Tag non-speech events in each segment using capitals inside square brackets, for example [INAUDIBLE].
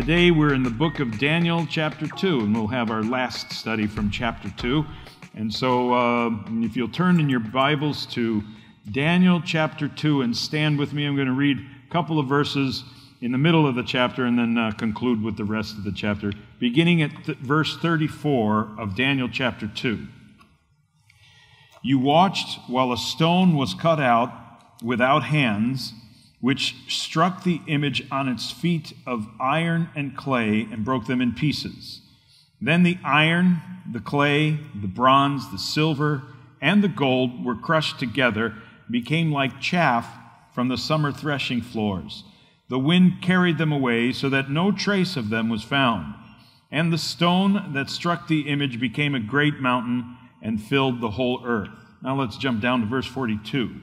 Today we're in the book of Daniel, chapter 2, and we'll have our last study from chapter 2. And so, uh, if you'll turn in your Bibles to Daniel chapter 2 and stand with me, I'm going to read a couple of verses in the middle of the chapter and then uh, conclude with the rest of the chapter, beginning at th- verse 34 of Daniel chapter 2. You watched while a stone was cut out without hands, which struck the image on its feet of iron and clay and broke them in pieces. Then the iron, the clay, the bronze, the silver, and the gold were crushed together, became like chaff from the summer threshing floors. The wind carried them away so that no trace of them was found. And the stone that struck the image became a great mountain and filled the whole earth. Now let's jump down to verse 42.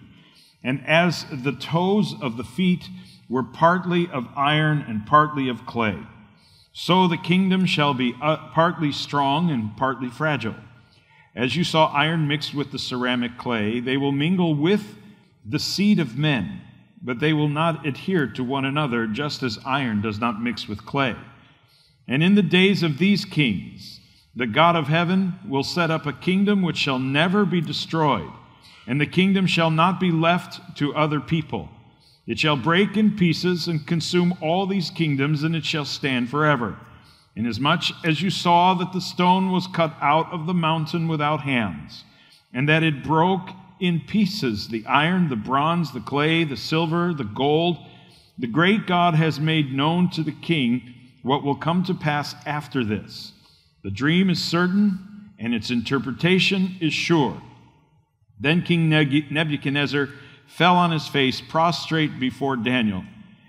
And as the toes of the feet were partly of iron and partly of clay, so the kingdom shall be uh, partly strong and partly fragile. As you saw iron mixed with the ceramic clay, they will mingle with the seed of men, but they will not adhere to one another, just as iron does not mix with clay. And in the days of these kings, the God of heaven will set up a kingdom which shall never be destroyed, and the kingdom shall not be left to other people. It shall break in pieces and consume all these kingdoms, and it shall stand forever. Inasmuch as you saw that the stone was cut out of the mountain without hands, and that it broke in pieces the iron, the bronze, the clay, the silver, the gold, the great God has made known to the king what will come to pass after this. The dream is certain, and its interpretation is sure. Then King Nebuchadnezzar fell on his face prostrate before Daniel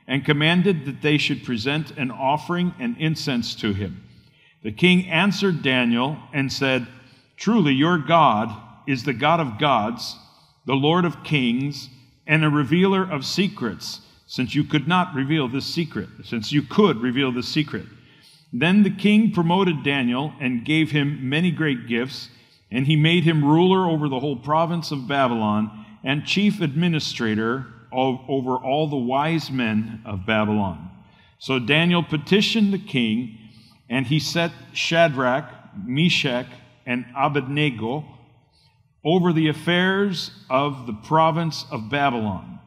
and commanded that they should present an offering and incense to him. The king answered Daniel and said, Truly, your God is the God of gods, the Lord of kings, and a revealer of secrets, since you could not reveal this secret, since you could reveal this secret. Then the king promoted Daniel and gave him many great gifts, and he made him ruler over the whole province of Babylon and chief administrator over all the wise men of Babylon. So Daniel petitioned the king, and he set Shadrach, Meshach, and Abednego over the affairs of the province of Babylon.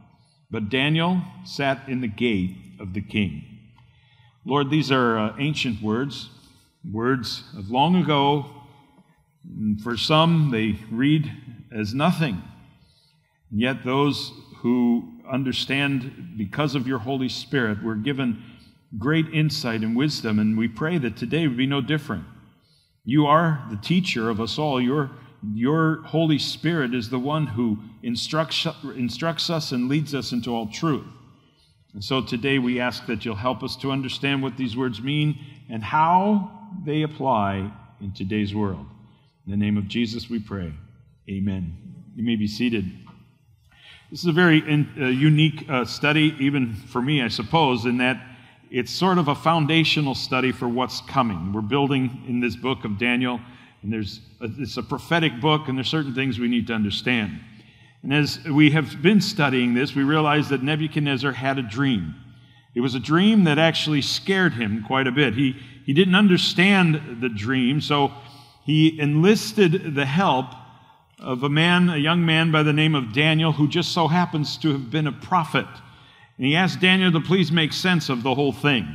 But Daniel sat in the gate of the king. Lord, these are uh, ancient words, words of long ago. Mm, for some, they read as nothing. And yet, those who understand because of your Holy Spirit, we're given great insight and wisdom, and we pray that today would be no different. You are the teacher of us all. Your, your Holy Spirit is the one who instructs, instructs us and leads us into all truth. And so today we ask that you'll help us to understand what these words mean and how they apply in today's world. In the name of Jesus we pray. Amen. You may be seated. This is a very in, uh, unique uh, study, even for me, I suppose, in that it's sort of a foundational study for what's coming. We're building in this book of Daniel, and there's a, it's a prophetic book, and there's certain things we need to understand. And as we have been studying this, we realize that Nebuchadnezzar had a dream. It was a dream that actually scared him quite a bit. He, he didn't understand the dream, so he enlisted the help of a man, a young man by the name of Daniel, who just so happens to have been a prophet. And he asked Daniel to please make sense of the whole thing.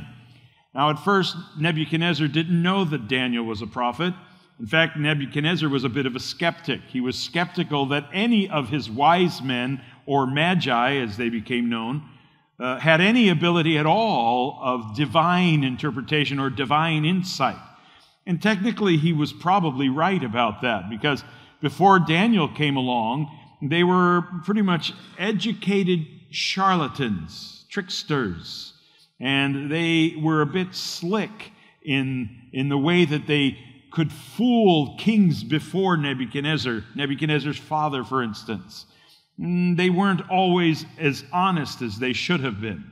Now, at first, Nebuchadnezzar didn't know that Daniel was a prophet. In fact, Nebuchadnezzar was a bit of a skeptic. He was skeptical that any of his wise men, or magi as they became known, uh, had any ability at all of divine interpretation or divine insight. And technically, he was probably right about that because before Daniel came along, they were pretty much educated charlatans, tricksters, and they were a bit slick in, in the way that they could fool kings before Nebuchadnezzar, Nebuchadnezzar's father, for instance. Mm, they weren't always as honest as they should have been.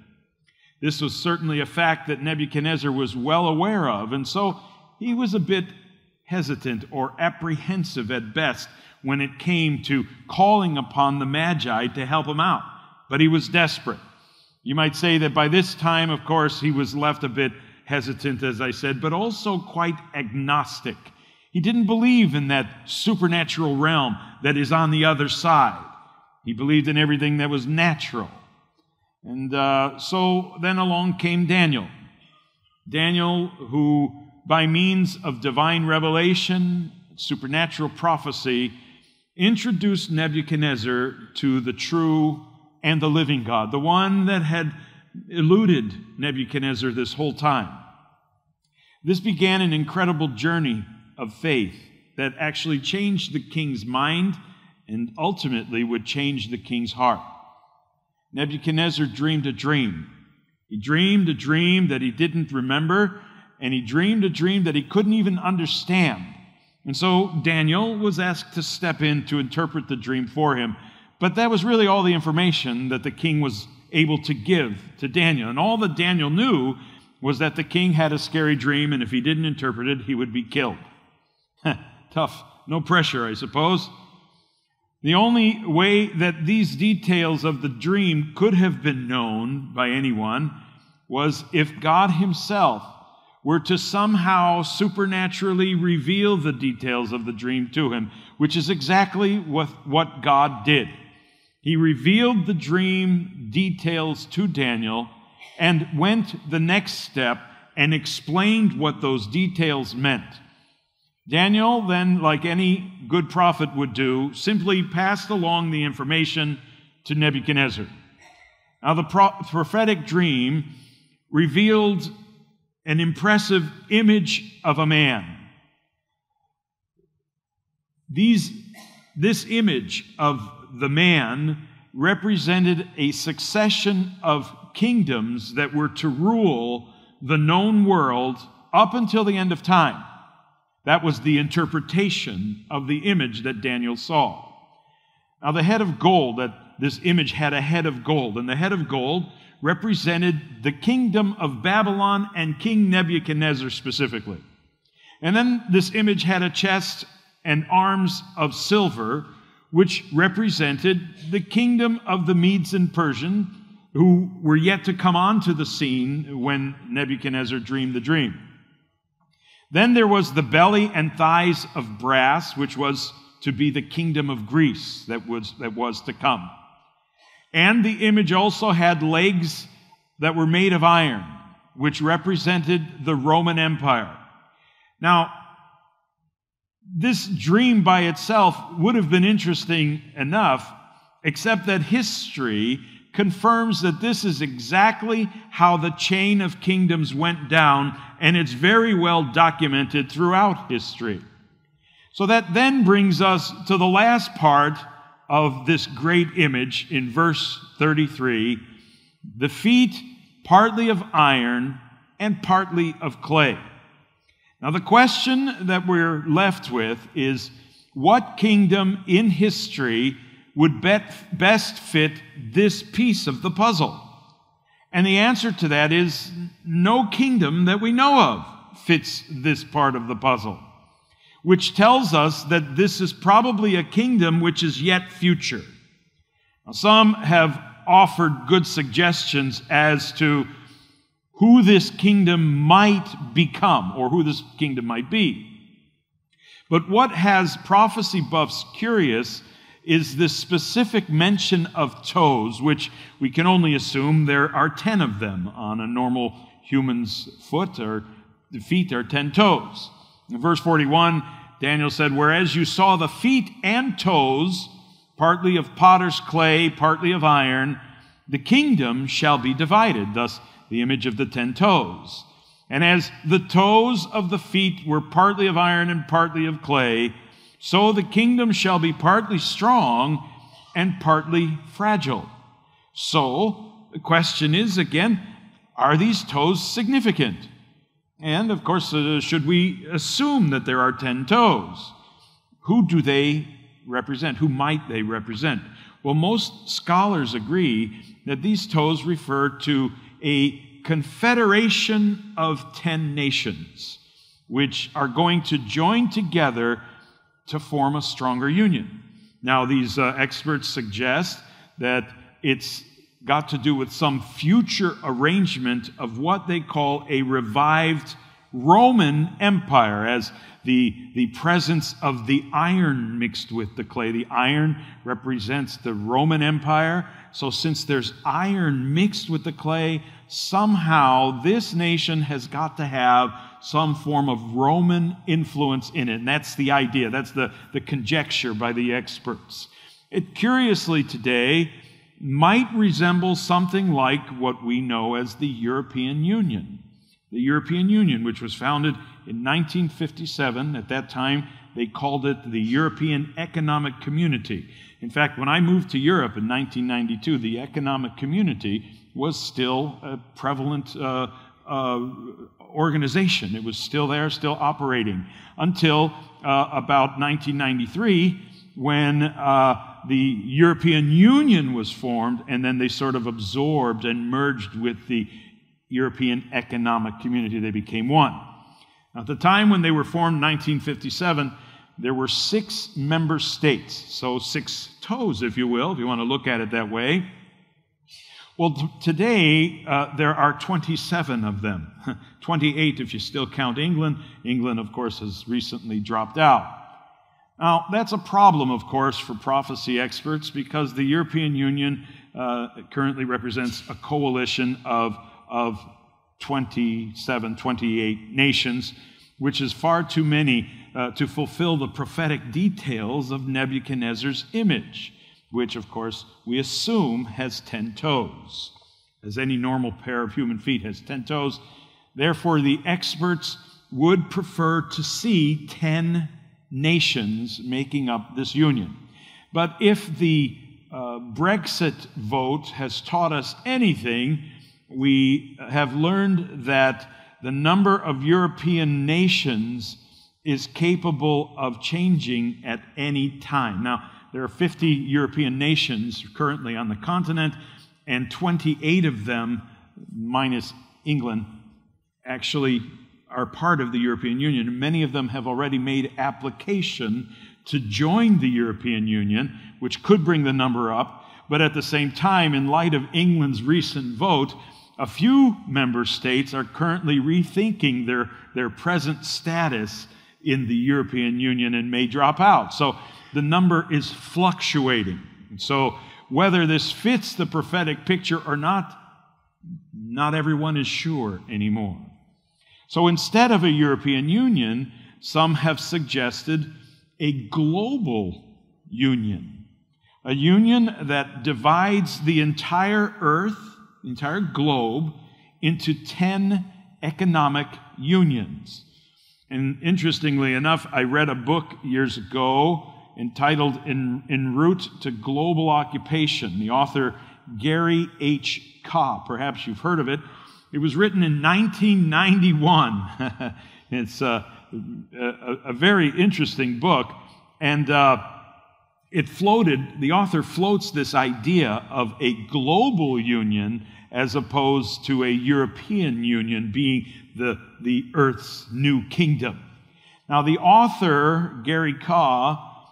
This was certainly a fact that Nebuchadnezzar was well aware of, and so he was a bit hesitant or apprehensive at best when it came to calling upon the Magi to help him out. But he was desperate. You might say that by this time, of course, he was left a bit hesitant, as I said, but also quite agnostic. He didn't believe in that supernatural realm that is on the other side. He believed in everything that was natural. And uh, so then along came Daniel. Daniel, who by means of divine revelation, supernatural prophecy, introduced Nebuchadnezzar to the true and the living God, the one that had eluded Nebuchadnezzar this whole time. This began an incredible journey of faith that actually changed the king's mind and ultimately would change the king's heart. Nebuchadnezzar dreamed a dream. He dreamed a dream that he didn't remember, and he dreamed a dream that he couldn't even understand. And so Daniel was asked to step in to interpret the dream for him. But that was really all the information that the king was able to give to Daniel. And all that Daniel knew was that the king had a scary dream, and if he didn't interpret it, he would be killed. [LAUGHS] Tough. No pressure, I suppose. The only way that these details of the dream could have been known by anyone was if God Himself were to somehow supernaturally reveal the details of the dream to him, which is exactly what, what God did. He revealed the dream details to Daniel and went the next step and explained what those details meant. Daniel, then, like any good prophet would do, simply passed along the information to Nebuchadnezzar. Now, the prophetic dream revealed an impressive image of a man. These, this image of the man represented a succession of kingdoms that were to rule the known world up until the end of time. That was the interpretation of the image that Daniel saw. Now, the head of gold, that this image had a head of gold, and the head of gold represented the kingdom of Babylon and King Nebuchadnezzar specifically. And then this image had a chest and arms of silver, which represented the kingdom of the Medes and Persians, who were yet to come onto the scene when Nebuchadnezzar dreamed the dream. Then there was the belly and thighs of brass, which was to be the kingdom of Greece that was, that was to come. And the image also had legs that were made of iron, which represented the Roman Empire. Now, this dream by itself would have been interesting enough, except that history confirms that this is exactly how the chain of kingdoms went down, and it's very well documented throughout history. So that then brings us to the last part of this great image in verse 33 the feet partly of iron and partly of clay. Now, the question that we're left with is what kingdom in history would best fit this piece of the puzzle? And the answer to that is no kingdom that we know of fits this part of the puzzle which tells us that this is probably a kingdom which is yet future. Now, some have offered good suggestions as to who this kingdom might become or who this kingdom might be. But what has prophecy buffs curious is this specific mention of toes, which we can only assume there are 10 of them on a normal human's foot, or the feet are 10 toes. In verse 41, Daniel said, Whereas you saw the feet and toes, partly of potter's clay, partly of iron, the kingdom shall be divided. Thus, the image of the ten toes. And as the toes of the feet were partly of iron and partly of clay, so the kingdom shall be partly strong and partly fragile. So, the question is again, are these toes significant? And of course, uh, should we assume that there are 10 toes? Who do they represent? Who might they represent? Well, most scholars agree that these toes refer to a confederation of 10 nations, which are going to join together to form a stronger union. Now, these uh, experts suggest that it's got to do with some future arrangement of what they call a revived Roman Empire, as the, the presence of the iron mixed with the clay. The iron represents the Roman Empire. So, since there's iron mixed with the clay, somehow this nation has got to have some form of Roman influence in it. And that's the idea, that's the, the conjecture by the experts. It curiously today might resemble something like what we know as the European Union. The European Union, which was founded in 1957, at that time they called it the European Economic Community. In fact, when I moved to Europe in 1992, the Economic Community was still a prevalent uh, uh, organization. It was still there, still operating, until uh, about 1993 when uh, the European Union was formed, and then they sort of absorbed and merged with the European Economic Community. They became one. At the time when they were formed 1957, there were six member states, so six toes, if you will, if you want to look at it that way. Well, t- today uh, there are 27 of them. [LAUGHS] 28 if you still count England. England, of course, has recently dropped out. Now, that's a problem, of course, for prophecy experts because the European Union uh, currently represents a coalition of, of 27, 28 nations, which is far too many uh, to fulfill the prophetic details of Nebuchadnezzar's image which, of course, we assume has 10 toes, as any normal pair of human feet has 10 toes. Therefore, the experts would prefer to see 10 nations making up this union. But if the uh, Brexit vote has taught us anything, we have learned that the number of European nations is capable of changing at any time. Now, there are 50 European nations currently on the continent, and 28 of them, minus England, actually are part of the European Union. Many of them have already made application to join the European Union, which could bring the number up. But at the same time, in light of England's recent vote, a few member states are currently rethinking their, their present status in the European Union and may drop out. So the number is fluctuating. And so, whether this fits the prophetic picture or not, not everyone is sure anymore. So, instead of a European Union, some have suggested a global union, a union that divides the entire earth, the entire globe, into 10 economic unions. And interestingly enough, I read a book years ago entitled En, en route to Global Occupation. The author, Gary H. Kah, perhaps you've heard of it. It was written in 1991. [LAUGHS] it's a, a, a, very interesting book. And uh, it floated, the author floats this idea of a global union as opposed to a European union being the, the earth's new kingdom. Now, the author, Gary Kah,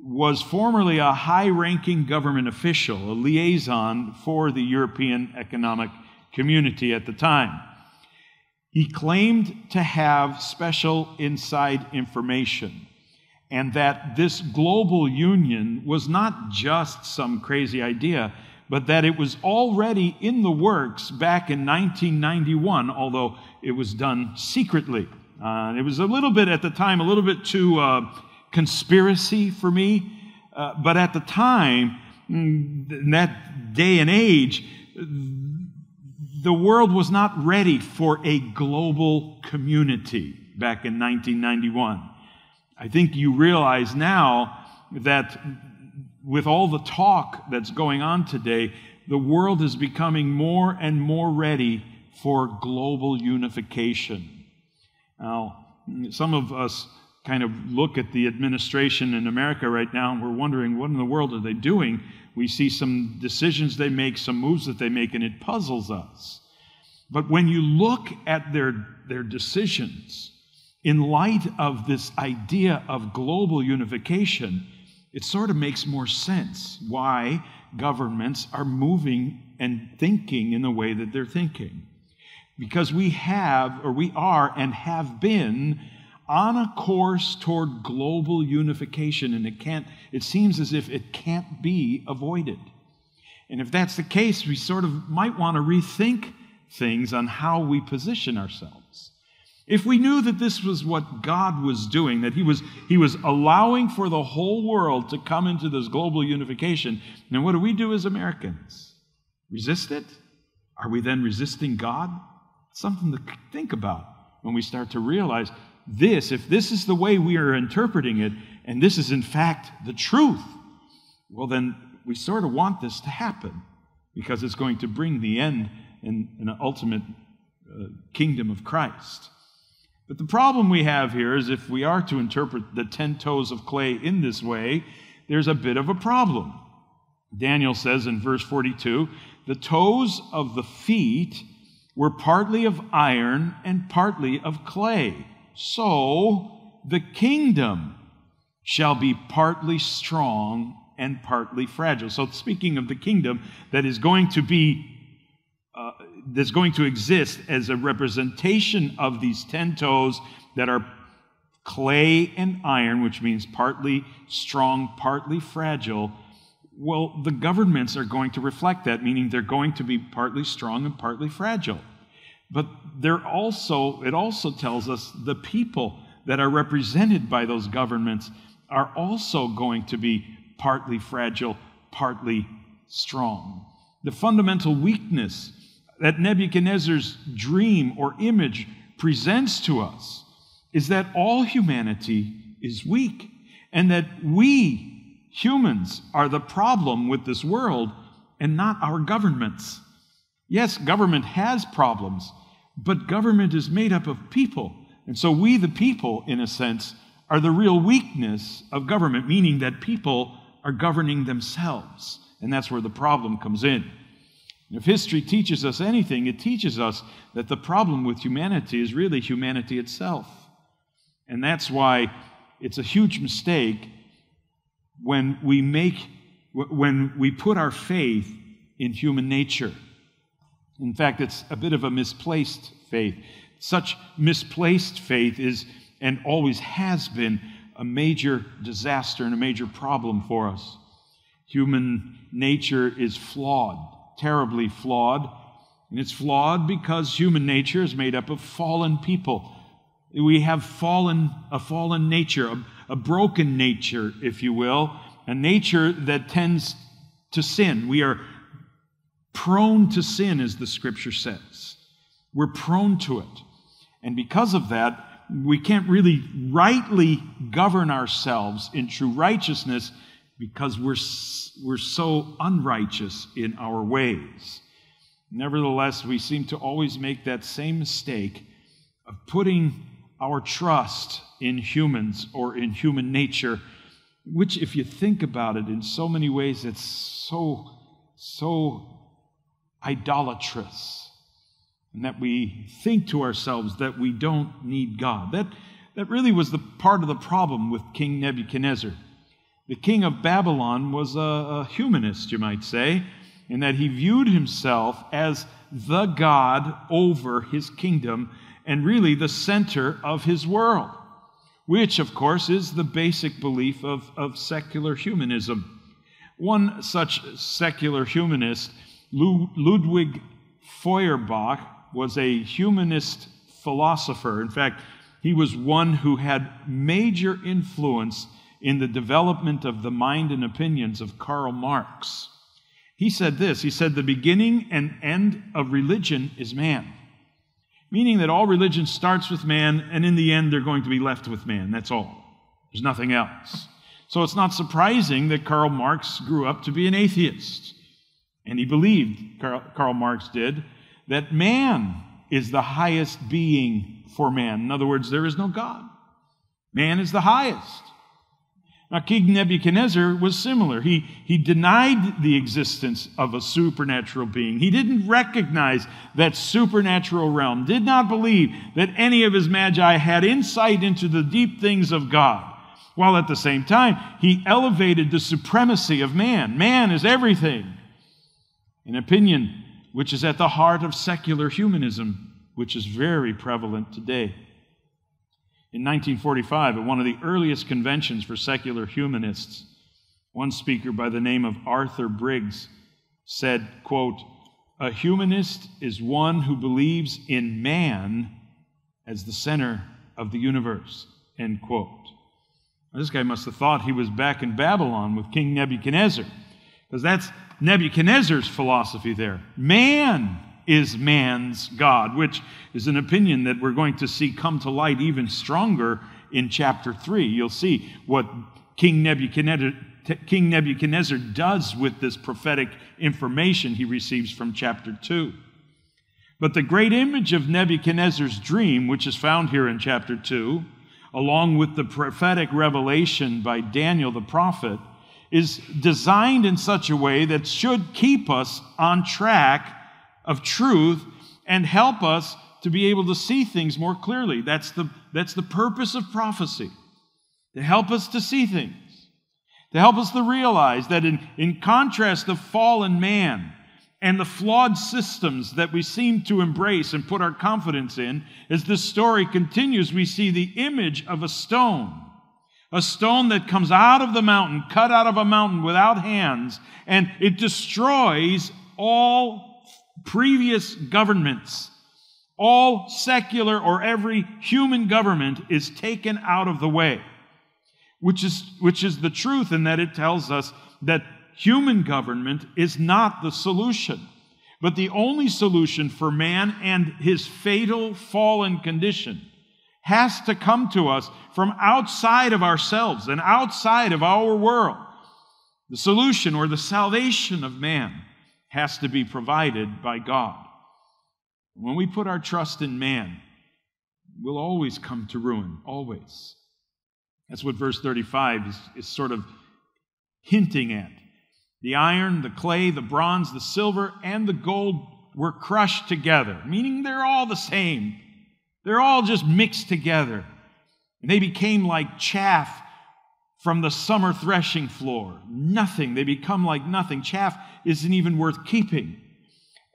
was formerly a high ranking government official, a liaison for the European Economic Community at the time. He claimed to have special inside information and that this global union was not just some crazy idea, but that it was already in the works back in 1991, although it was done secretly. Uh, it was a little bit at the time, a little bit too. Uh, conspiracy for me. Uh, but at the time, mm, in that day and age, the world was not ready for a global community back in 1991. I think you realize now that with all the talk that's going on today, the world is becoming more and more ready for global unification. Now, some of us kind of look at the administration in America right now and we're wondering, what in the world are they doing? We see some decisions they make, some moves that they make, and it puzzles us. But when you look at their, their decisions in light of this idea of global unification, it sort of makes more sense why governments are moving and thinking in the way that they're thinking. Because we have, or we are, and have been on a course toward global unification, and it can't, it seems as if it can't be avoided. And if that's the case, we sort of might want to rethink things on how we position ourselves. If we knew that this was what God was doing, that He was, he was allowing for the whole world to come into this global unification, then what do we do as Americans? Resist it? Are we then resisting God? Something to think about when we start to realize this, if this is the way we are interpreting it, and this is in fact the truth, well, then we sort of want this to happen because it's going to bring the end and an ultimate uh, kingdom of Christ. But the problem we have here is if we are to interpret the ten toes of clay in this way, there's a bit of a problem. Daniel says in verse 42 the toes of the feet were partly of iron and partly of clay. So the kingdom shall be partly strong and partly fragile. So, speaking of the kingdom that is going to be uh, that's going to exist as a representation of these ten toes that are clay and iron, which means partly strong, partly fragile. Well, the governments are going to reflect that, meaning they're going to be partly strong and partly fragile. But they're also, it also tells us the people that are represented by those governments are also going to be partly fragile, partly strong. The fundamental weakness that Nebuchadnezzar's dream or image presents to us is that all humanity is weak and that we humans are the problem with this world and not our governments. Yes, government has problems, but government is made up of people. And so we, the people, in a sense, are the real weakness of government, meaning that people are governing themselves. And that's where the problem comes in. If history teaches us anything, it teaches us that the problem with humanity is really humanity itself. And that's why it's a huge mistake when we make when we put our faith in human nature. In fact, it's a bit of a misplaced faith. Such misplaced faith is and always has been a major disaster and a major problem for us. Human nature is flawed terribly flawed. And it's flawed because human nature is made up of fallen people. We have fallen, a fallen nature, a, a broken nature, if you will, a nature that tends to sin. We are prone to sin, as the scripture says. We're prone to it. And because of that, we can't really rightly govern ourselves in true righteousness because we're, we're so unrighteous in our ways. Nevertheless, we seem to always make that same mistake of putting our trust in humans or in human nature, which, if you think about it, in so many ways, it's so, so idolatrous. And that we think to ourselves that we don't need God. That, that really was the part of the problem with King Nebuchadnezzar. The king of Babylon was a, a humanist, you might say, in that he viewed himself as the God over his kingdom and really the center of his world, which, of course, is the basic belief of, of secular humanism. One such secular humanist, Ludwig Feuerbach, was a humanist philosopher. In fact, he was one who had major influence in the development of the mind and opinions of Karl Marx. He said this He said, The beginning and end of religion is man. Meaning that all religion starts with man, and in the end, they're going to be left with man. That's all. There's nothing else. So it's not surprising that Karl Marx grew up to be an atheist. And he believed, Karl, Marx did, that man is the highest being for man. In other words, there is no God. Man is the highest. Now, King Nebuchadnezzar was similar. He, he denied the existence of a supernatural being. He didn't recognize that supernatural realm, did not believe that any of his magi had insight into the deep things of God. while at the same time he elevated the supremacy of man. Man is everything. An opinion which is at the heart of secular humanism, which is very prevalent today. In 1945, at one of the earliest conventions for secular humanists, one speaker by the name of Arthur Briggs said, quote, a humanist is one who believes in man as the center of the universe, end quote. This guy must have thought he was back in Babylon with King Nebuchadnezzar, because that's Nebuchadnezzar's philosophy there. Man is man's God, which is an opinion that we're going to see come to light even stronger in chapter 3. You'll see what King Nebuchadnezzar, King Nebuchadnezzar does with this prophetic information he receives from chapter 2. But the great image of Nebuchadnezzar's dream, which is found here in chapter 2, along with the prophetic revelation by Daniel the prophet, is designed in such a way that should keep us on track of truth and help us to be able to see things more clearly. That's the, that's the purpose of prophecy, to help us to see things, to help us to realize that in, in contrast to fallen man, and the flawed systems that we seem to embrace and put our confidence in, as this story continues, we see the image of a stone. A stone that comes out of the mountain, cut out of a mountain without hands, and it destroys all previous governments. All secular or every human government is taken out of the way, which is, which is the truth in that it tells us that human government is not the solution. But the only solution for man and his fatal fallen condition has to come to us from outside of ourselves and outside of our world. The solution or the salvation of man has to be provided by God. When we put our trust in man, we'll always come to ruin, always. That's what verse 35 is, is sort of hinting at. The iron, the clay, the bronze, the silver, and the gold were crushed together, meaning they're all the same. They're all just mixed together. And they became like chaff from the summer threshing floor. Nothing. They become like nothing. Chaff isn't even worth keeping.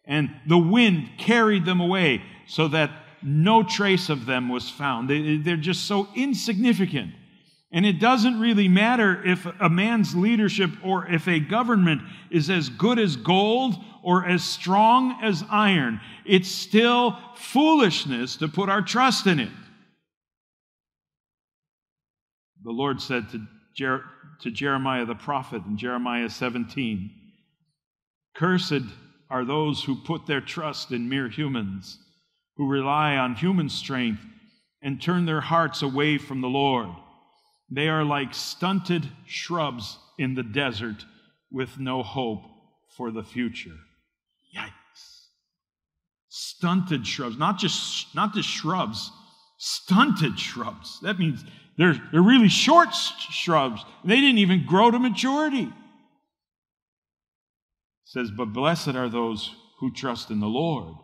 And the wind carried them away so that no trace of them was found. They, are just so insignificant. And it doesn't really matter if a man's leadership or if a government is as good as gold or as strong as iron. It's still foolishness to put our trust in it. The Lord said to, Jer- to Jeremiah the prophet in Jeremiah 17 Cursed are those who put their trust in mere humans, who rely on human strength and turn their hearts away from the Lord. They are like stunted shrubs in the desert with no hope for the future. Yikes. Stunted shrubs, not just, not just shrubs, stunted shrubs. That means they're, they're really short shrubs. They didn't even grow to maturity. It says, But blessed are those who trust in the Lord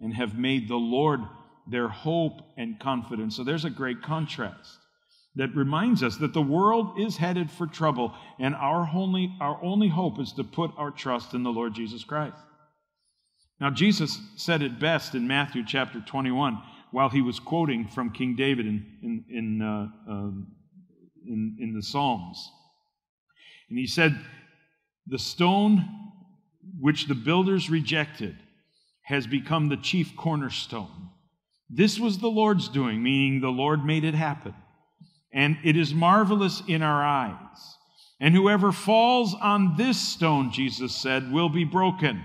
and have made the Lord their hope and confidence. So there's a great contrast that reminds us that the world is headed for trouble, and our only, our only hope is to put our trust in the Lord Jesus Christ. Now, Jesus said it best in Matthew chapter 21 while he was quoting from King David in, in, in, uh, um, in, in the Psalms. And he said, The stone which the builders rejected has become the chief cornerstone. This was the Lord's doing, meaning the Lord made it happen and it is marvelous in our eyes. And whoever falls on this stone, Jesus said, will be broken.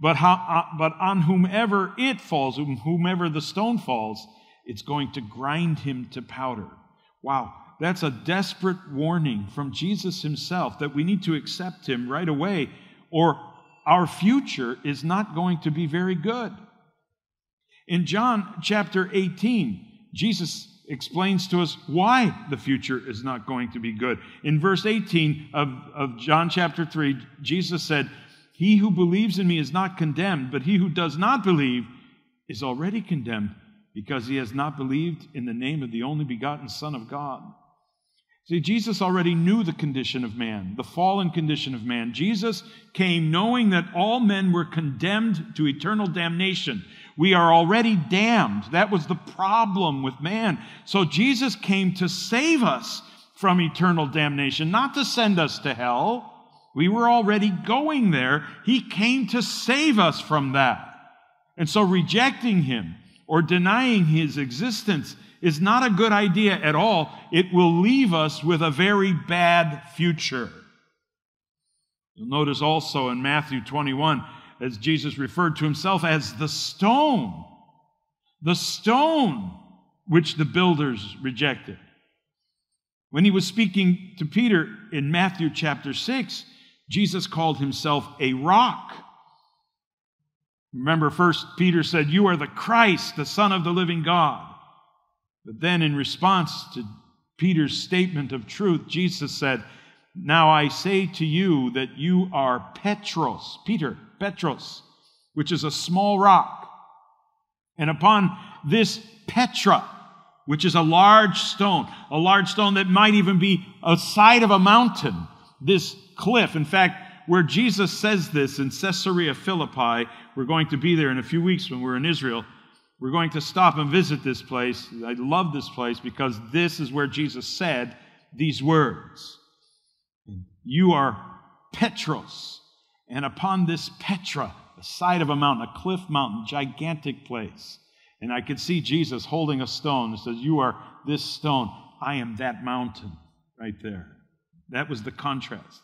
But, how, uh, but on whomever it falls, whomever the stone falls, it's going to grind him to powder. Wow, that's a desperate warning from Jesus himself that we need to accept him right away, or our future is not going to be very good. In John chapter 18, Jesus explains to us why the future is not going to be good. In verse 18 of, of John chapter 3, Jesus said, He who believes in me is not condemned, but he who does not believe is already condemned because he has not believed in the name of the only begotten Son of God. See, Jesus already knew the condition of man, the fallen condition of man. Jesus came knowing that all men were condemned to eternal damnation. We are already damned. That was the problem with man. So Jesus came to save us from eternal damnation, not to send us to hell. We were already going there. He came to save us from that. And so rejecting him or denying his existence is not a good idea at all. It will leave us with a very bad future. You'll notice also in Matthew 21, as Jesus referred to himself as the stone, the stone which the builders rejected. When he was speaking to Peter in Matthew chapter 6, Jesus called himself a rock. Remember, first Peter said, You are the Christ, the Son of the living God. But then, in response to Peter's statement of truth, Jesus said, Now I say to you that you are Petros, Peter, Petros, which is a small rock. And upon this Petra, which is a large stone, a large stone that might even be a side of a mountain, this cliff. In fact, where Jesus says this in Caesarea Philippi, we're going to be there in a few weeks when we're in Israel. We're going to stop and visit this place. I love this place because this is where Jesus said these words You are Petros, and upon this Petra, the side of a mountain, a cliff mountain, gigantic place. And I could see Jesus holding a stone and says, You are this stone. I am that mountain right there. That was the contrast.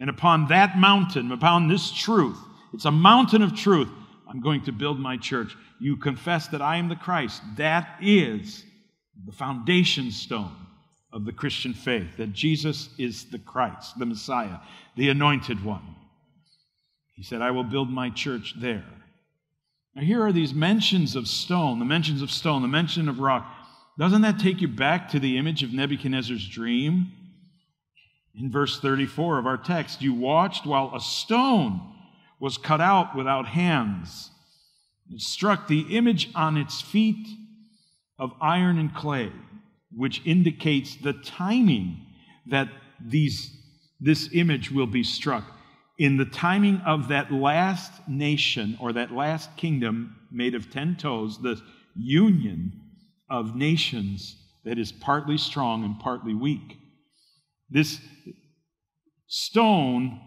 And upon that mountain, upon this truth, it's a mountain of truth, I'm going to build my church. You confess that I am the Christ. That is the foundation stone of the Christian faith, that Jesus is the Christ, the Messiah, the anointed one. He said, I will build my church there. Now, here are these mentions of stone, the mentions of stone, the mention of rock. Doesn't that take you back to the image of Nebuchadnezzar's dream? In verse 34 of our text, you watched while a stone was cut out without hands. It struck the image on its feet of iron and clay, which indicates the timing that these, this image will be struck. In the timing of that last nation or that last kingdom made of ten toes, the union of nations that is partly strong and partly weak. This stone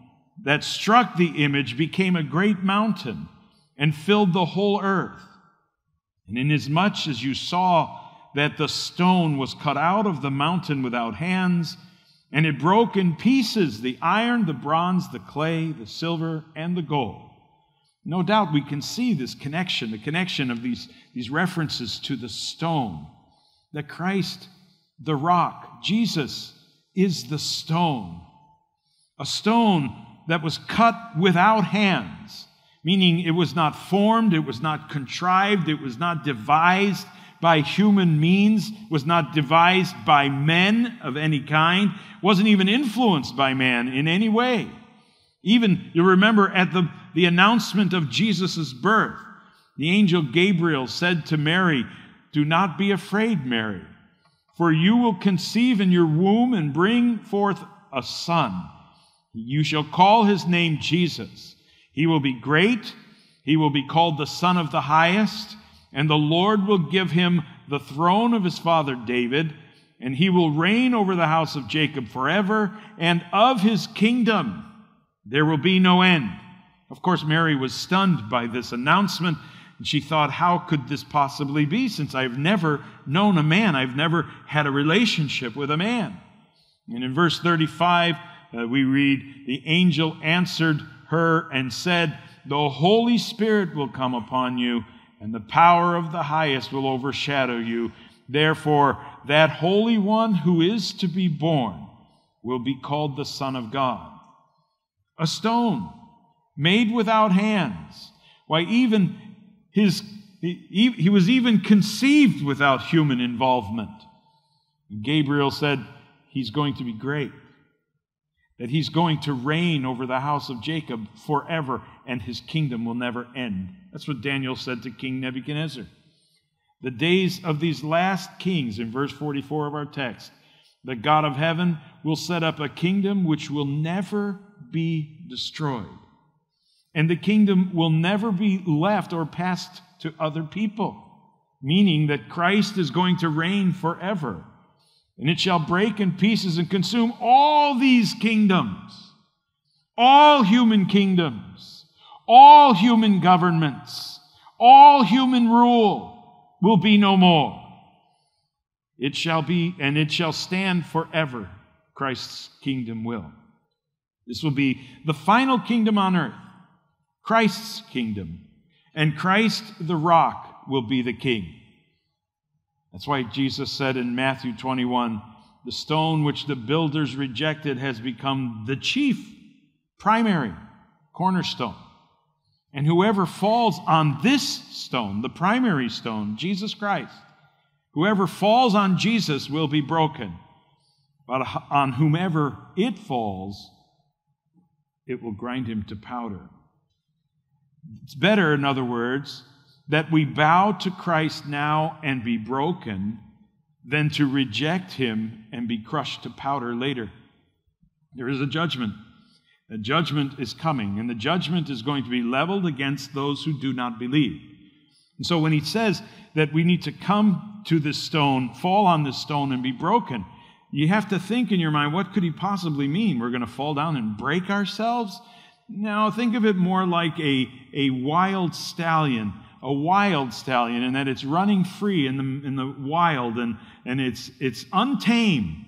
that struck the image became a great mountain and filled the whole earth. And inasmuch as you saw that the stone was cut out of the mountain without hands, and it broke in pieces the iron, the bronze, the clay, the silver, and the gold. No doubt we can see this connection, the connection of these, these references to the stone. That Christ, the rock, Jesus is the stone. A stone that was cut without hands, meaning it was not formed, it was not contrived, it was not devised by human means, was not devised by men of any kind, wasn't even influenced by man in any way. Even, you remember at the, the announcement of Jesus' birth, the angel Gabriel said to Mary, Do not be afraid, Mary, for you will conceive in your womb and bring forth a son you shall call his name Jesus. He will be great. He will be called the Son of the Highest. And the Lord will give him the throne of his father David. And he will reign over the house of Jacob forever. And of his kingdom there will be no end. Of course, Mary was stunned by this announcement. And she thought, how could this possibly be since I've never known a man? I've never had a relationship with a man. And in verse 35, uh, we read, The angel answered her and said, The Holy Spirit will come upon you, and the power of the highest will overshadow you. Therefore, that Holy One who is to be born will be called the Son of God. A stone made without hands. Why, even his, he, he was even conceived without human involvement. Gabriel said, He's going to be great that he's going to reign over the house of Jacob forever and his kingdom will never end. That's what Daniel said to King Nebuchadnezzar. The days of these last kings, in verse 44 of our text, The God of heaven will set up a kingdom which will never be destroyed. And the kingdom will never be left or passed to other people, meaning that Christ is going to reign forever. And it shall break in pieces and consume all these kingdoms, all human kingdoms, all human governments, all human rule will be no more. It shall be, and it shall stand forever. Christ's kingdom will. This will be the final kingdom on earth, Christ's kingdom. And Christ the rock will be the king. That's why Jesus said in Matthew 21 the stone which the builders rejected has become the chief, primary cornerstone. And whoever falls on this stone, the primary stone, Jesus Christ, whoever falls on Jesus will be broken. But on whomever it falls, it will grind him to powder. It's better, in other words, that we bow to Christ now and be broken than to reject him and be crushed to powder later. There is a judgment. A judgment is coming, and the judgment is going to be leveled against those who do not believe. And so when he says that we need to come to this stone, fall on this stone, and be broken, you have to think in your mind, what could he possibly mean? We're going to fall down and break ourselves? Now, think of it more like a, a wild stallion, a wild stallion, and that it's running free in the, in the wild and, and it's, it's untamed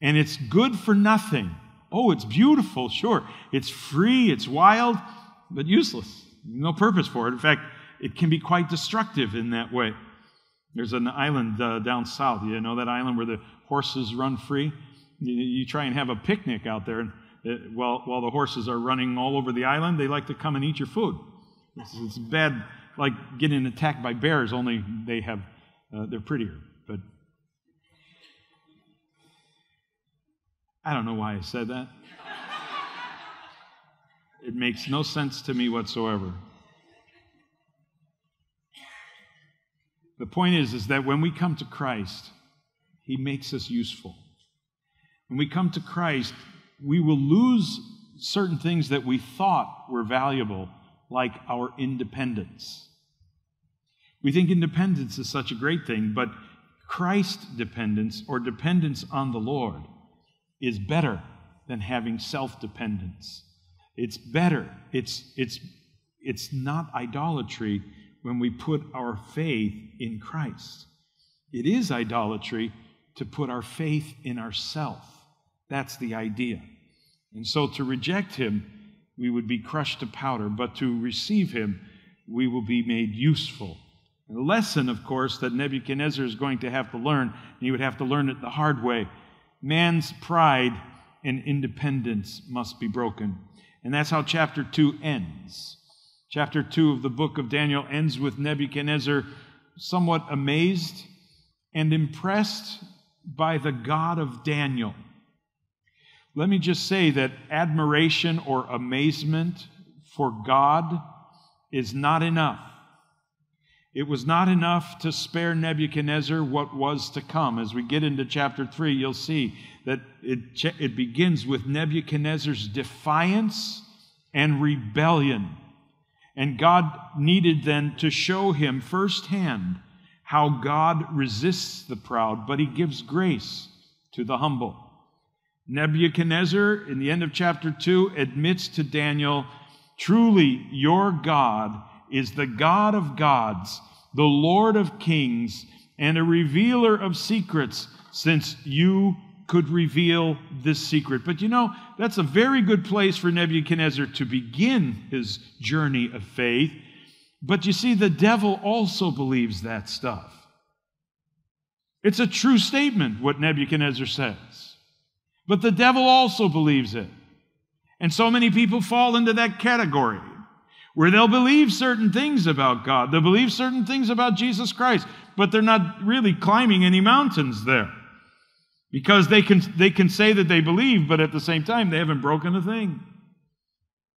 and it's good for nothing. Oh, it's beautiful, sure. It's free, it's wild, but useless. No purpose for it. In fact, it can be quite destructive in that way. There's an island uh, down south. You know that island where the horses run free? You, you try and have a picnic out there, and uh, while, while the horses are running all over the island, they like to come and eat your food. It's, it's bad, like getting attacked by bears, only they have, uh, they're prettier. But I don't know why I said that. It makes no sense to me whatsoever. The point is, is that when we come to Christ, He makes us useful. When we come to Christ, we will lose certain things that we thought were valuable, like our independence. We think independence is such a great thing, but Christ dependence or dependence on the Lord is better than having self dependence. It's better. It's, it's, it's not idolatry when we put our faith in Christ. It is idolatry to put our faith in ourself. That's the idea. And so to reject him, we would be crushed to powder, but to receive him, we will be made useful. A lesson, of course, that Nebuchadnezzar is going to have to learn, and he would have to learn it the hard way. Man's pride and independence must be broken. And that's how chapter 2 ends. Chapter 2 of the book of Daniel ends with Nebuchadnezzar somewhat amazed and impressed by the God of Daniel. Let me just say that admiration or amazement for God is not enough. It was not enough to spare Nebuchadnezzar what was to come. As we get into chapter 3, you'll see that it, it begins with Nebuchadnezzar's defiance and rebellion. And God needed then to show him firsthand how God resists the proud, but he gives grace to the humble. Nebuchadnezzar, in the end of chapter 2, admits to Daniel, Truly, your God is the God of gods, the Lord of kings, and a revealer of secrets, since you could reveal this secret. But you know, that's a very good place for Nebuchadnezzar to begin his journey of faith. But you see, the devil also believes that stuff. It's a true statement, what Nebuchadnezzar says. But the devil also believes it. And so many people fall into that category where they'll believe certain things about God, they'll believe certain things about Jesus Christ, but they're not really climbing any mountains there. Because they can, they can say that they believe, but at the same time, they haven't broken a thing.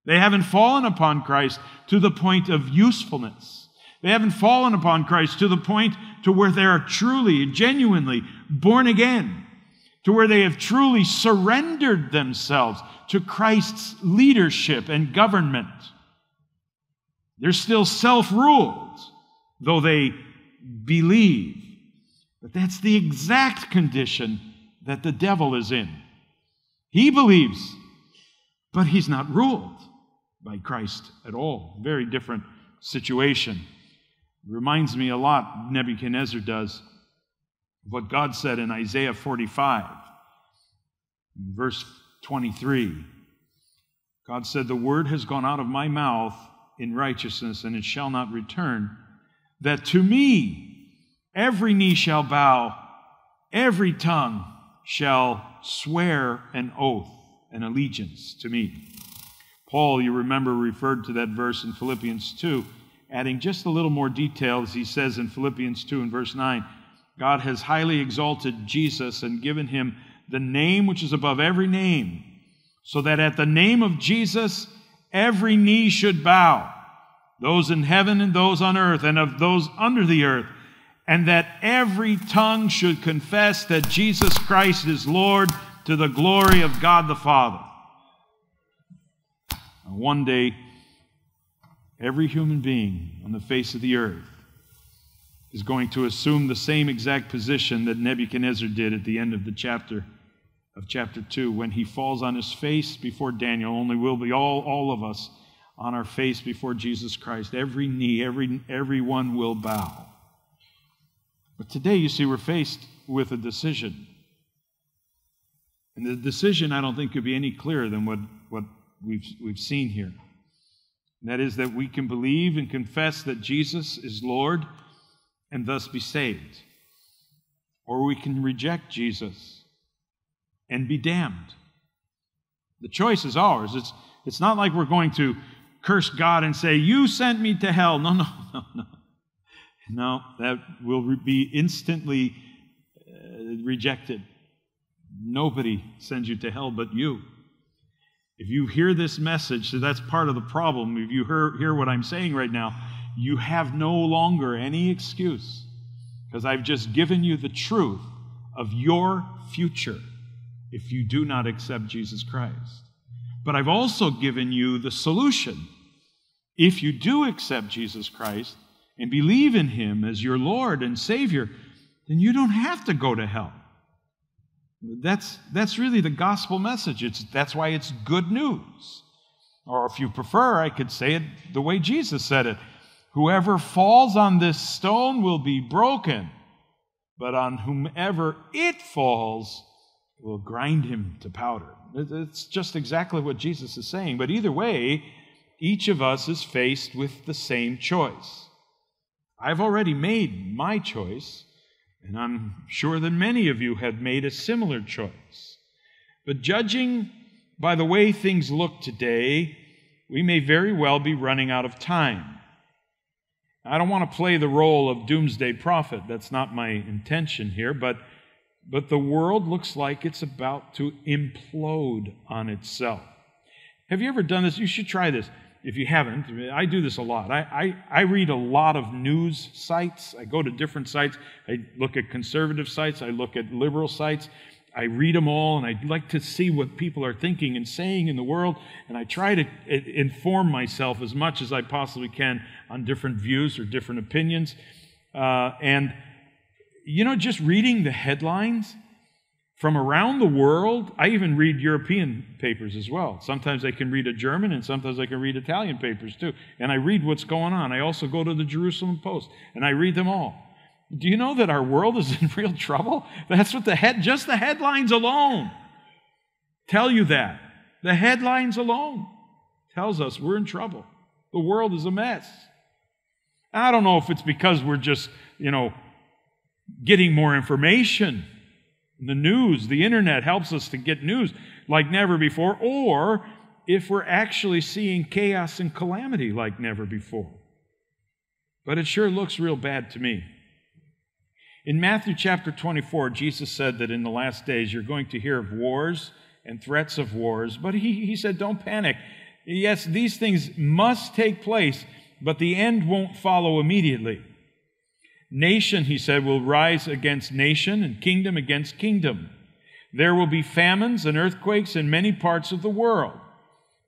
They haven't fallen upon Christ to the point of usefulness. They haven't fallen upon Christ to the point to where they are truly, genuinely born again, to where they have truly surrendered themselves to Christ's leadership and government. They're still self ruled, though they believe. But that's the exact condition that the devil is in. He believes, but he's not ruled by Christ at all. Very different situation. Reminds me a lot, Nebuchadnezzar does, what God said in Isaiah 45, verse 23. God said, The word has gone out of my mouth in righteousness, and it shall not return, that to me every knee shall bow, every tongue shall swear an oath, an allegiance to me. Paul, you remember, referred to that verse in Philippians 2, adding just a little more detail as he says in Philippians 2 and verse 9 God has highly exalted Jesus and given him the name which is above every name, so that at the name of Jesus every knee should bow, those in heaven and those on earth, and of those under the earth, and that every tongue should confess that Jesus Christ is Lord to the glory of God the Father. One day, every human being on the face of the earth is going to assume the same exact position that Nebuchadnezzar did at the end of the chapter of chapter 2 when he falls on his face before Daniel. Only will be all, all of us on our face before Jesus Christ. Every knee every everyone will bow. But today you see we're faced with a decision. And the decision I don't think could be any clearer than what, what we've, we've seen here. And that is that we can believe and confess that Jesus is Lord and thus be saved. Or we can reject Jesus and be damned. The choice is ours. It's, it's not like we're going to curse God and say, You sent me to hell. No, [LAUGHS] no, no, no. No, that will be instantly uh, rejected. Nobody sends you to hell but you. If you hear this message, so that's part of the problem. If you hear, hear what I'm saying right now, you have no longer any excuse because I've just given you the truth of your future if you do not accept Jesus Christ. But I've also given you the solution. If you do accept Jesus Christ and believe in Him as your Lord and Savior, then you don't have to go to hell. That's, that's really the gospel message. It's, that's why it's good news. Or if you prefer, I could say it the way Jesus said it Whoever falls on this stone will be broken, but on whomever it falls, will grind him to powder. It's just exactly what Jesus is saying. But either way, each of us is faced with the same choice. I've already made my choice. And I'm sure that many of you have made a similar choice. But judging by the way things look today, we may very well be running out of time. I don't want to play the role of doomsday prophet. That's not my intention here, but but the world looks like it's about to implode on itself. Have you ever done this? You should try this if you haven't, I do this a lot. I, I, I, read a lot of news sites. I go to different sites. I look at conservative sites. I look at liberal sites. I read them all, and I like to see what people are thinking and saying in the world. And I try to inform myself as much as I possibly can on different views or different opinions. Uh, and, you know, just reading the headlines from around the world. I even read European papers as well. Sometimes I can read a German and sometimes I can read Italian papers too. And I read what's going on. I also go to the Jerusalem Post and I read them all. Do you know that our world is in [LAUGHS] real trouble? That's what the head, just the headlines alone tell you that. The headlines alone tells us we're in trouble. The world is a mess. I don't know if it's because we're just, you know, getting more information the news, the internet helps us to get news like never before, or if we're actually seeing chaos and calamity like never before. But it sure looks real bad to me. In Matthew chapter 24, Jesus said that in the last days you're going to hear of wars and threats of wars, but he, he said, don't panic. Yes, these things must take place, but the end won't follow immediately. Nation, he said, will rise against nation and kingdom against kingdom. There will be famines and earthquakes in many parts of the world.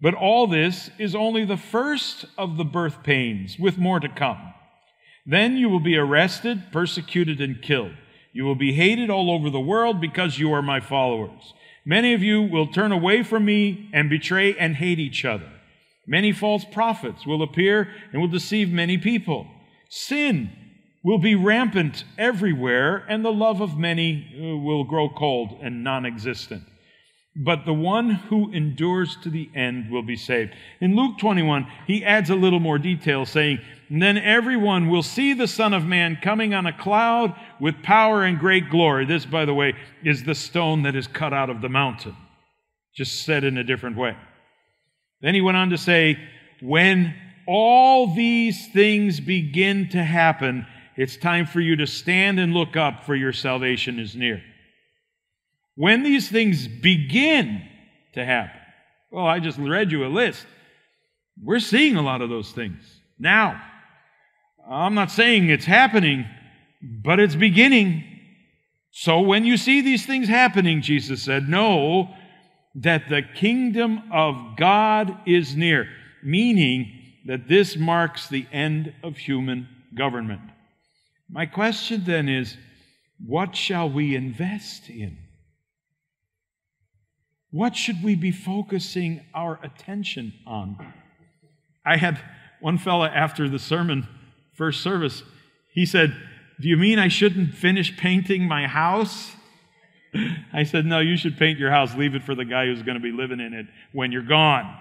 But all this is only the first of the birth pains, with more to come. Then you will be arrested, persecuted, and killed. You will be hated all over the world because you are my followers. Many of you will turn away from me and betray and hate each other. Many false prophets will appear and will deceive many people. Sin will be rampant everywhere, and the love of many uh, will grow cold and non existent. But the one who endures to the end will be saved. In Luke 21, he adds a little more detail, saying, And then everyone will see the Son of Man coming on a cloud with power and great glory. This, by the way, is the stone that is cut out of the mountain, just said in a different way. Then he went on to say, When all these things begin to happen, it's time for you to stand and look up, for your salvation is near. When these things begin to happen, well, I just read you a list. We're seeing a lot of those things now. I'm not saying it's happening, but it's beginning. So when you see these things happening, Jesus said, know that the kingdom of God is near, meaning that this marks the end of human government. My question then is what shall we invest in? What should we be focusing our attention on? I had one fella after the sermon, first service, he said, Do you mean I shouldn't finish painting my house? [LAUGHS] I said, No, you should paint your house. Leave it for the guy who's going to be living in it when you're gone.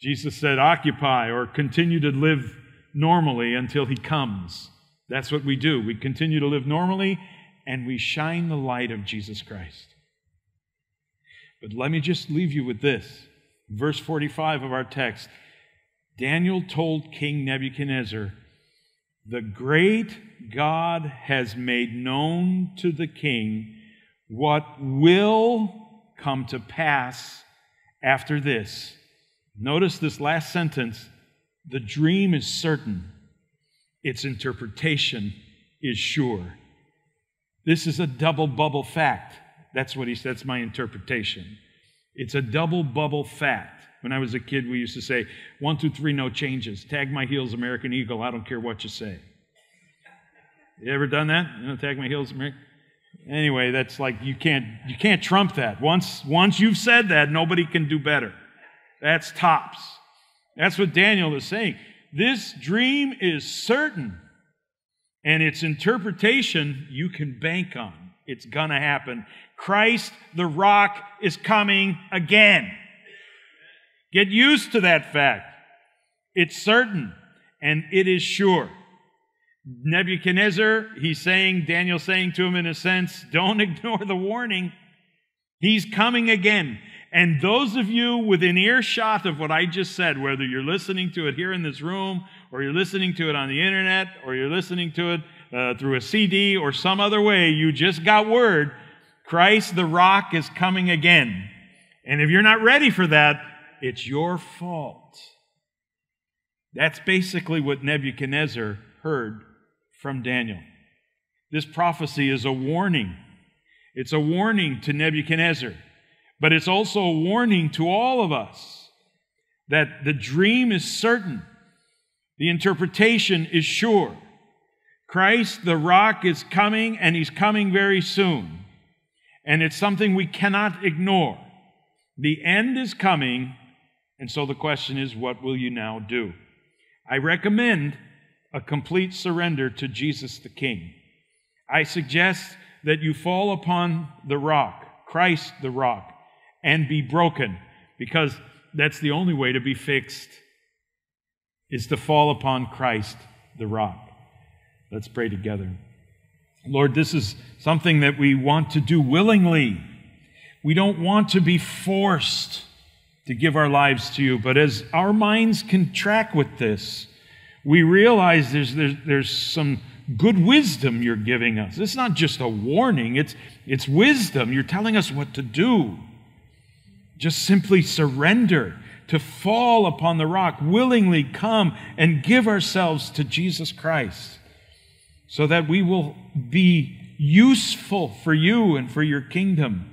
Jesus said, occupy or continue to live normally until he comes. That's what we do. We continue to live normally and we shine the light of Jesus Christ. But let me just leave you with this. Verse 45 of our text Daniel told King Nebuchadnezzar, The great God has made known to the king what will come to pass after this Notice this last sentence the dream is certain, its interpretation is sure. This is a double bubble fact. That's what he said. That's my interpretation. It's a double bubble fact. When I was a kid, we used to say, one, two, three, no changes. Tag my heels, American Eagle. I don't care what you say. You ever done that? You know, tag my heels, American Anyway, that's like you can't you can't trump that. Once once you've said that, nobody can do better. That's tops. That's what Daniel is saying. This dream is certain, and its interpretation you can bank on. It's to happen. Christ, the rock, is coming again. Get used to that fact. It's certain, and it is sure. Nebuchadnezzar, he's saying, Daniel saying to him in a sense, don't [LAUGHS] ignore the warning. He's coming again. And those of you within earshot of what I just said, whether you're listening to it here in this room, or you're listening to it on the internet, or you're listening to it uh, through a CD or some other way, you just got word Christ the rock is coming again. And if you're not ready for that, it's your fault. That's basically what Nebuchadnezzar heard from Daniel. This prophecy is a warning. It's a warning to Nebuchadnezzar. But it's also a warning to all of us that the dream is certain, the interpretation is sure. Christ, the rock, is coming, and he's coming very soon. And it's something we cannot ignore. The end is coming, and so the question is, what will you now do? I recommend a complete surrender to Jesus the King. I suggest that you fall upon the rock, Christ the rock, and be broken because that's the only way to be fixed is to fall upon Christ the rock. Let's pray together. Lord, this is something that we want to do willingly. We don't want to be forced to give our lives to you, but as our minds contract with this, we realize there's, there's, there's some good wisdom you're giving us. It's not just a warning, it's, it's wisdom. You're telling us what to do. Just simply surrender to fall upon the rock, willingly come and give ourselves to Jesus Christ. So that we will be useful for you and for your kingdom.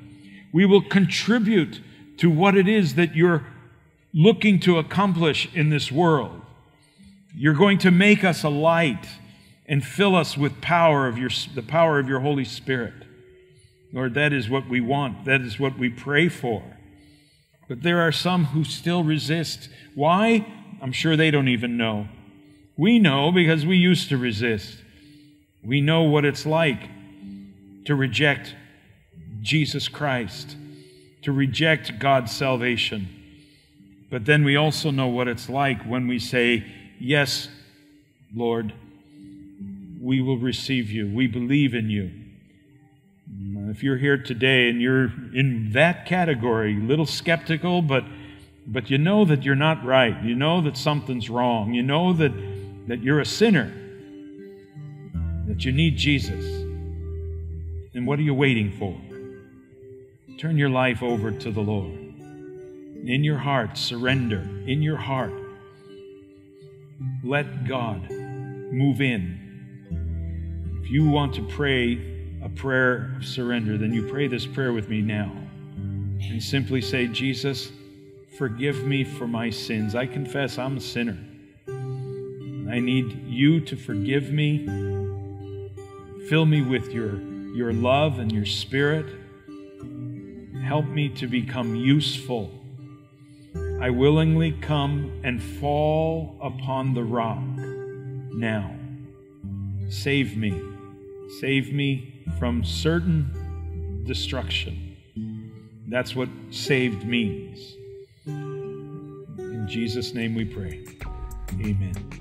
We will contribute to what it is that you're looking to accomplish in this world. You're going to make us a light and fill us with power of your, the power of your Holy Spirit. Lord, that is what we want. That is what we pray for. But there are some who still resist. Why? I'm sure they don't even know. We know because we used to resist. We know what it's like to reject Jesus Christ, to reject God's salvation. But then we also know what it's like when we say, Yes, Lord, we will receive you. We believe in you. If you're here today and you're in that category, a little skeptical, but, but you know that you're not right, you know that something's wrong, you know that, that you're a sinner, that you need Jesus, then what are you waiting for? Turn your life over to the Lord. In your heart, surrender. In your heart, let God move in. If you want to pray a prayer of surrender, then you pray this prayer with me now. And simply say, Jesus, forgive me for my sins. I confess I'm a sinner. I need you to forgive me. Fill me with your, your love and your spirit. Help me to become useful. I willingly come and fall upon the rock now. Save me. Save me from certain destruction. That's what saved means. In Jesus' name we pray. Amen.